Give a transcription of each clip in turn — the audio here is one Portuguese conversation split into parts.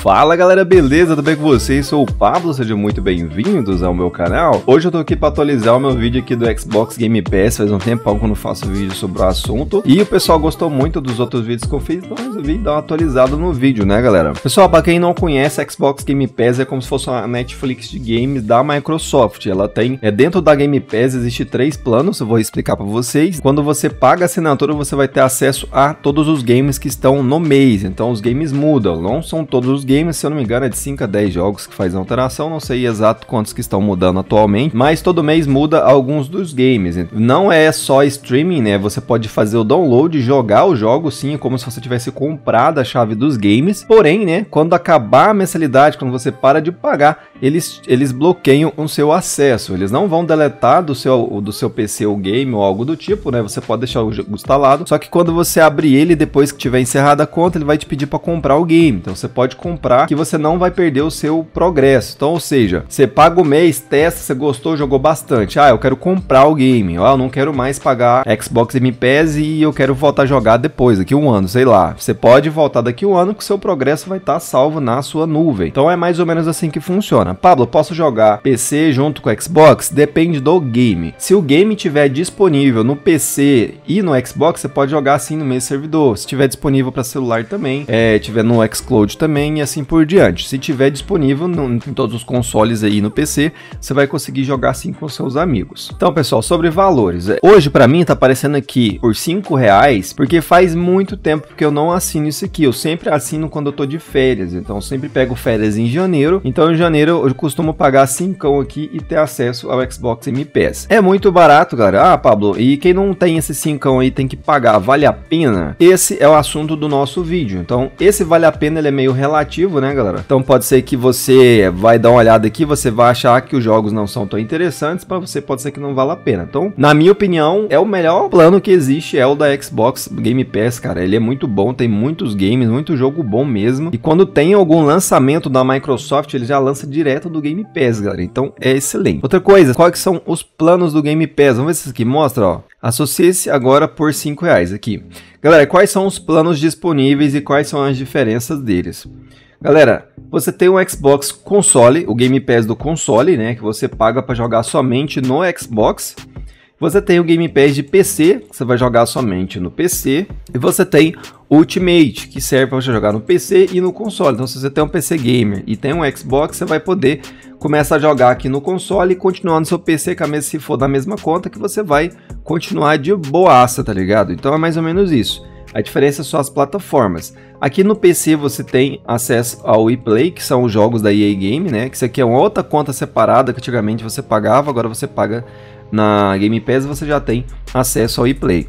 Fala galera, beleza? Tudo bem com vocês? Sou o Pablo, sejam muito bem-vindos ao meu canal. Hoje eu tô aqui para atualizar o meu vídeo aqui do Xbox Game Pass, faz um tempão que eu não faço vídeo sobre o assunto. E o pessoal gostou muito dos outros vídeos que eu fiz, então resolvi dar uma atualizada no vídeo, né galera? Pessoal, para quem não conhece, Xbox Game Pass é como se fosse uma Netflix de games da Microsoft. Ela tem, é dentro da Game Pass existe três planos, eu vou explicar para vocês. Quando você paga a assinatura, você vai ter acesso a todos os games que estão no mês. Então os games mudam, não são todos os se eu não me engano, é de 5 a 10 jogos que faz alteração, não sei exato quantos que estão mudando atualmente, mas todo mês muda alguns dos games. Não é só streaming, né? Você pode fazer o download, jogar o jogo sim, como se você tivesse comprado a chave dos games. Porém, né, quando acabar a mensalidade, quando você para de pagar, eles, eles bloqueiam o seu acesso. Eles não vão deletar do seu, do seu PC o game ou algo do tipo, né? Você pode deixar o jogo instalado. Só que quando você abrir ele, depois que tiver encerrada a conta, ele vai te pedir para comprar o game. Então você pode comprar que você não vai perder o seu progresso. Então, ou seja, você paga o mês, testa, você gostou, jogou bastante. Ah, eu quero comprar o game. Ah, eu não quero mais pagar Xbox Game Pass e eu quero voltar a jogar depois, daqui um ano, sei lá. Você pode voltar daqui um ano que seu progresso vai estar salvo na sua nuvem. Então é mais ou menos assim que funciona. Pablo, posso jogar PC junto com Xbox? Depende do game. Se o game tiver disponível no PC e no Xbox, você pode jogar assim no mesmo servidor. Se tiver disponível para celular também, é, tiver no xCloud também e assim por diante. Se tiver disponível no, em todos os consoles aí no PC, você vai conseguir jogar assim com seus amigos. Então, pessoal, sobre valores. É, hoje para mim tá aparecendo aqui por 5 reais, porque faz muito tempo que eu não assino isso aqui. Eu sempre assino quando eu tô de férias, então sempre pego férias em janeiro. Então em janeiro eu costumo pagar 5 aqui e ter acesso ao Xbox Game Pass. É muito barato, galera. Ah, Pablo, e quem não tem esse 5 aí tem que pagar, vale a pena? Esse é o assunto do nosso vídeo. Então, esse vale a pena, ele é meio relativo, né, galera? Então pode ser que você vai dar uma olhada aqui, você vai achar que os jogos não são tão interessantes, para você pode ser que não vale a pena. Então, na minha opinião, é o melhor plano que existe, é o da Xbox Game Pass, cara. Ele é muito bom, tem muitos games, muito jogo bom mesmo. E quando tem algum lançamento da Microsoft, ele já lança direto do Game Pass, galera. Então é excelente. Outra coisa, quais são os planos do Game Pass? Vamos ver se aqui mostra, ó. Associe-se agora por 5 reais aqui. Galera, quais são os planos disponíveis e quais são as diferenças deles? Galera, você tem um Xbox console, o Game Pass do console, né, que você paga para jogar somente no Xbox. Você tem o Game Pass de PC, que você vai jogar somente no PC, e você tem Ultimate, que serve para você jogar no PC e no console. Então, se você tem um PC gamer e tem um Xbox, você vai poder começar a jogar aqui no console e continuar no seu PC, que se for da mesma conta, que você vai continuar de boaça, tá ligado? Então é mais ou menos isso. A diferença são as plataformas. Aqui no PC você tem acesso ao ePlay, que são os jogos da EA Game, né? Que isso aqui é uma outra conta separada que antigamente você pagava, agora você paga na Game Pass você já tem acesso ao ePlay.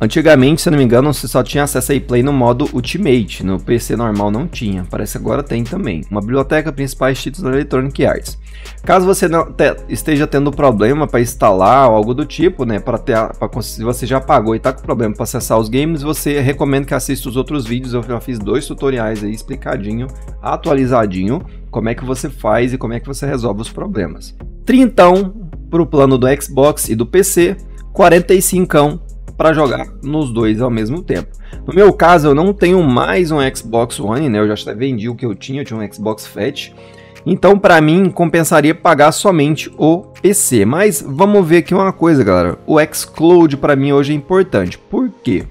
Antigamente, se não me engano, você só tinha acesso a Play no modo Ultimate, no PC normal não tinha, parece que agora tem também. Uma biblioteca, principais títulos da Electronic Arts. Caso você não te, esteja tendo problema para instalar ou algo do tipo, né, para ter, pra, se você já pagou e está com problema para acessar os games, você recomendo que assista os outros vídeos, eu já fiz dois tutoriais aí explicadinho, atualizadinho, como é que você faz e como é que você resolve os problemas. Trintão para o plano do Xbox e do PC, 45 para jogar nos dois ao mesmo tempo. No meu caso, eu não tenho mais um Xbox One, né? Eu já vendi o que eu tinha, eu tinha um Xbox Fat. Então, para mim, compensaria pagar somente o PC. Mas vamos ver aqui uma coisa, galera. O xCloud para mim hoje é importante. Por quê?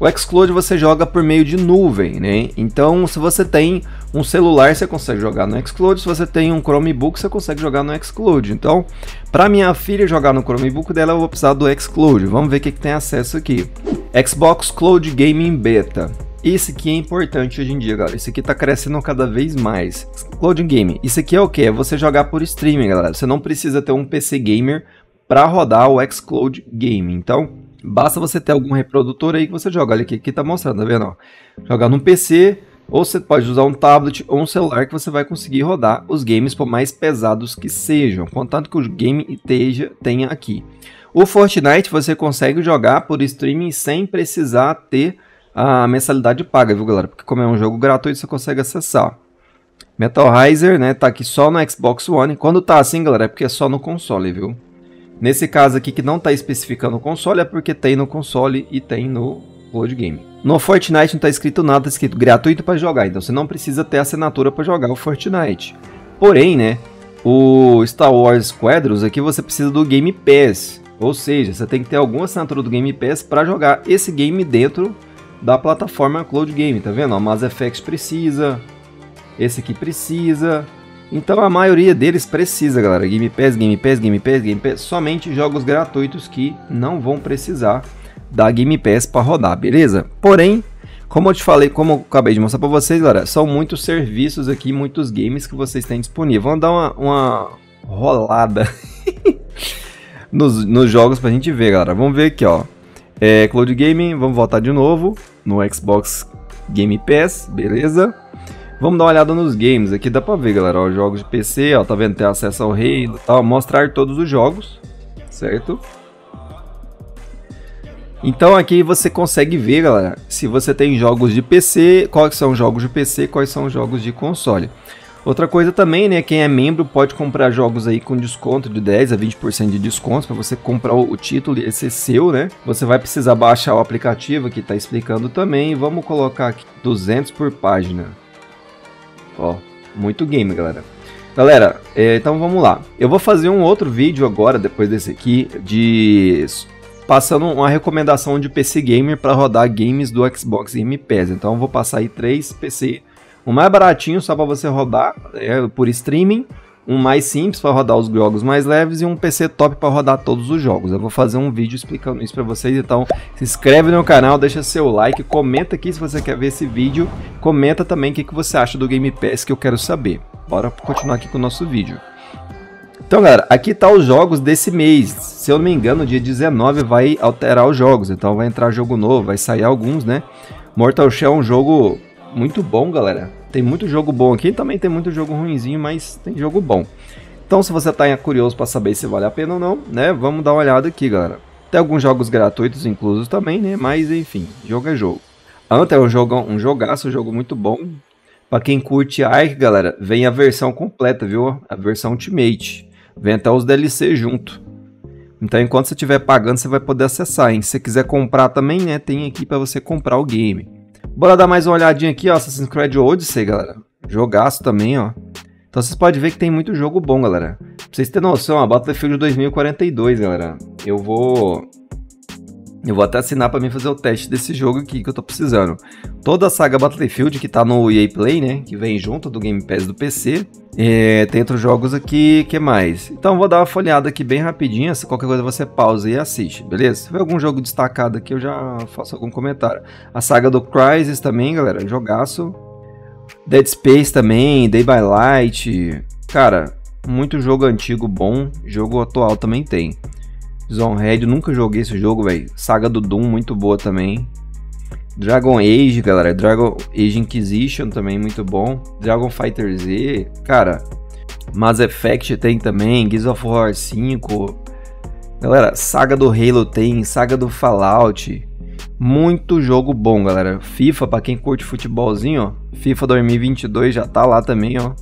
O xCloud você joga por meio de nuvem, né? Então, se você tem um celular, você consegue jogar no xCloud. Se você tem um Chromebook, você consegue jogar no xCloud. Então, para minha filha jogar no Chromebook dela, eu vou precisar do xCloud. Vamos ver o que, que tem acesso aqui. Xbox Cloud Gaming Beta. Esse aqui é importante hoje em dia, galera. Esse aqui tá crescendo cada vez mais. Cloud Game. Isso aqui é o que? É você jogar por streaming, galera. Você não precisa ter um PC gamer para rodar o xCloud Game. Então, Basta você ter algum reprodutor aí que você joga. Olha aqui, aqui tá mostrando, tá vendo? Ó? Jogar num PC, ou você pode usar um tablet ou um celular que você vai conseguir rodar os games por mais pesados que sejam, contanto que o game esteja, tenha aqui. O Fortnite você consegue jogar por streaming sem precisar ter a mensalidade paga, viu galera? Porque como é um jogo gratuito, você consegue acessar. Metal Riser, né, tá aqui só no Xbox One. Quando tá assim, galera, é porque é só no console, viu? Nesse caso aqui que não está especificando o console é porque tem no console e tem no Cloud Game. No Fortnite não tá escrito nada, tá escrito gratuito para jogar, então você não precisa ter assinatura para jogar o Fortnite. Porém, né, o Star Wars Squadrons aqui você precisa do Game Pass, ou seja, você tem que ter alguma assinatura do Game Pass para jogar esse game dentro da plataforma Cloud Game, tá vendo? O Mass Effect precisa, esse aqui precisa, então a maioria deles precisa, galera. Game Pass, Game Pass, Game Pass, Game Pass, somente jogos gratuitos que não vão precisar da Game Pass para rodar, beleza? Porém, como eu te falei, como eu acabei de mostrar para vocês, galera, são muitos serviços aqui, muitos games que vocês têm disponível. Vamos dar uma, uma rolada nos, nos jogos pra gente ver, galera. Vamos ver aqui, ó. É, Cloud Gaming, vamos voltar de novo no Xbox Game Pass, beleza? Vamos dar uma olhada nos games aqui, dá pra ver, galera, ó, jogos de PC, ó, tá vendo, tem acesso ao Halo e tal, mostrar todos os jogos, certo? Então aqui você consegue ver, galera, se você tem jogos de PC, quais são jogos de PC, quais são jogos de console. Outra coisa também, né, quem é membro pode comprar jogos aí com desconto de 10 a 20% de desconto para você comprar o, título e esse é seu, né? Você vai precisar baixar o aplicativo que está explicando também. Vamos colocar aqui 200 por página. Ó, muito game, galera. Galera, é, então vamos lá. Eu vou fazer um outro vídeo agora, depois desse aqui, de passando uma recomendação de PC Gamer para rodar games do Xbox Game Pass. Então eu vou passar aí três PC, um mais baratinho só para você rodar é, por streaming, um mais simples para rodar os jogos mais leves e um PC top para rodar todos os jogos. Eu vou fazer um vídeo explicando isso para vocês, então se inscreve no canal, deixa seu like, comenta aqui se você quer ver esse vídeo, comenta também o que, que você acha do Game Pass que eu quero saber. Bora continuar aqui com o nosso vídeo. Então, galera, aqui tá os jogos desse mês. Se eu não me engano, dia 19 vai alterar os jogos. Então vai entrar jogo novo, vai sair alguns, né? Mortal Shell é um jogo muito bom, galera. Tem muito jogo bom aqui, também tem muito jogo ruinzinho, mas tem jogo bom. Então, se você tá curioso para saber se vale a pena ou não, né? Vamos dar uma olhada aqui, galera. Tem alguns jogos gratuitos inclusos também, né? Mas enfim, jogo é jogo. Anta é um, jogo, um jogaço, um jogo muito bom. Para quem curte Ark, galera, vem a versão completa, viu? A versão Ultimate. Vem até os DLC junto. Então, enquanto você estiver pagando, você vai poder acessar, hein? Se você quiser comprar também, né? Tem aqui para você comprar o game. Bora dar mais uma olhadinha aqui, ó. Assassin's Creed Odyssey, galera. Jogaço também, ó. Então vocês podem ver que tem muito jogo bom, galera. Pra vocês terem noção, a Battlefield 2042, galera. Eu vou eu vou até assinar para mim fazer o teste desse jogo aqui que eu tô precisando. Toda a saga Battlefield que tá no EA Play, né? Que vem junto do Game Pass do PC. É, tem outros jogos aqui, que mais? Então vou dar uma folhada aqui bem rapidinho. Se qualquer coisa você pausa e assiste, beleza? Se tiver algum jogo destacado aqui, eu já faço algum comentário. A saga do Crysis também, galera. Jogaço. Dead Space também, Day by Light. Cara, muito jogo antigo bom. Jogo atual também tem. Red, nunca joguei esse jogo, velho. Saga do Doom, muito boa também. Dragon Age, galera. Dragon Age Inquisition também, muito bom. Dragon Fighter Z, cara. Mass Effect tem também. Gears of War 5. Galera, Saga do Halo tem. Saga do Fallout. Muito jogo bom, galera. FIFA, pra quem curte futebolzinho, ó. FIFA 2022 já tá lá também, ó.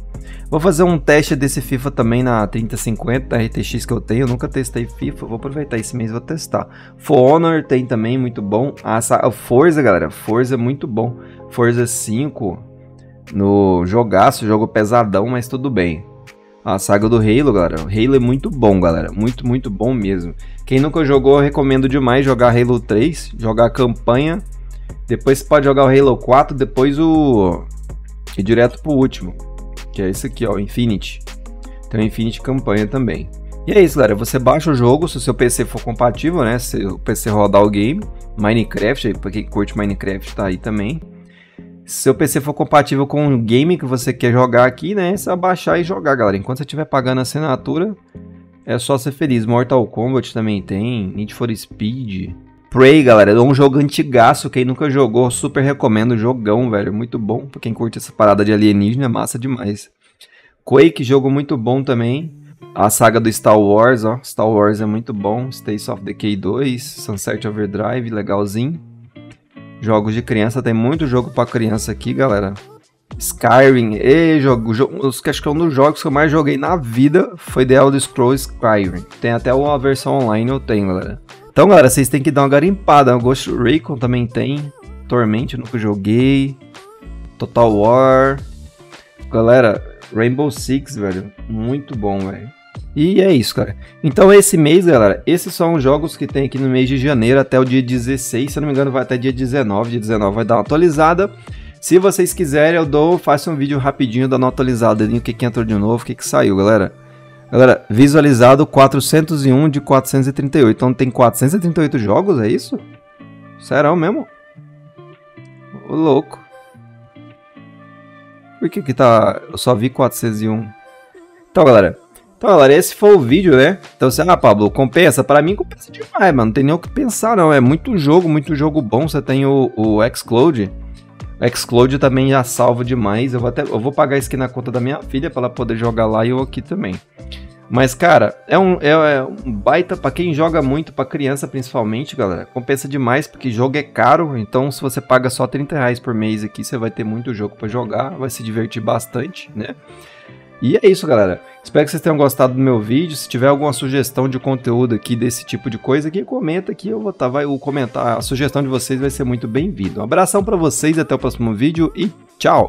Vou fazer um teste desse FIFA também na 3050 RTX que eu tenho. Eu nunca testei FIFA, vou aproveitar esse mês e vou testar. For Honor tem também, muito bom. A Forza, galera, Forza é muito bom. Forza 5 no jogaço, jogo pesadão, mas tudo bem. A saga do Halo, galera. O Halo é muito bom, galera. Muito, muito bom mesmo. Quem nunca jogou, recomendo demais jogar Halo 3, jogar a campanha. Depois você pode jogar o Halo 4, depois o. E direto pro último que é esse aqui, ó, Infinity. Tem o Infinity Campanha também. E é isso, galera. Você baixa o jogo, se o seu PC for compatível, né? Se o PC rodar o game. Minecraft, para quem curte Minecraft, tá aí também. Se seu PC for compatível com o game que você quer jogar aqui, né? É só baixar e jogar, galera. Enquanto você estiver pagando a assinatura, é só ser feliz. Mortal Kombat também tem, Need for Speed. Prey, galera, é um jogo antigaço, quem nunca jogou, super recomendo, jogão, velho, muito bom, pra quem curte essa parada de alienígena, é massa demais. Quake, jogo muito bom também, a saga do Star Wars, ó, Star Wars é muito bom, States of Decay 2, Sunset Overdrive, legalzinho. Jogos de criança, tem muito jogo pra criança aqui, galera. Skyrim, e jogo, jogo os que acho que é um dos jogos que eu mais joguei na vida foi The Elder Scrolls Skyrim. Tem até uma versão online, eu tenho, galera. Então, galera, vocês têm que dar uma garimpada. O Ghost Recon também tem. Torment, nunca joguei. Total War. Galera, Rainbow Six, velho. Muito bom, velho. E é isso, cara. Então, esse mês, galera, esses são os jogos que tem aqui no mês de janeiro até o dia 16. Se eu não me engano, vai até dia 19. Dia 19 vai dar uma atualizada. Se vocês quiserem, eu dou, faço um vídeo rapidinho dando uma atualizada o que, que entrou de novo, o que, que saiu, galera. Galera, visualizado 401 de 438. Então tem 438 jogos, é isso? Serão mesmo? Ô, louco. Por que que tá... Eu só vi 401. Então, galera. Então, galera, esse foi o vídeo, né? Então, você, ah, Pablo, compensa? Para mim, compensa demais, mano. Não tem nem o que pensar, não. É muito jogo, muito jogo bom. Você tem o, o Xcloud. O Xcloud também já salva demais. Eu vou, até, eu vou pagar isso aqui na conta da minha filha para ela poder jogar lá e eu aqui também. Mas, cara, é um, é, é um baita para quem joga muito, para criança principalmente, galera. Compensa demais, porque jogo é caro. Então, se você paga só 30 reais por mês aqui, você vai ter muito jogo para jogar, vai se divertir bastante, né? E é isso, galera. Espero que vocês tenham gostado do meu vídeo. Se tiver alguma sugestão de conteúdo aqui desse tipo de coisa, aqui comenta aqui, eu vou tá, vai, o comentar. A sugestão de vocês vai ser muito bem-vindo. Um abração para vocês, até o próximo vídeo e tchau!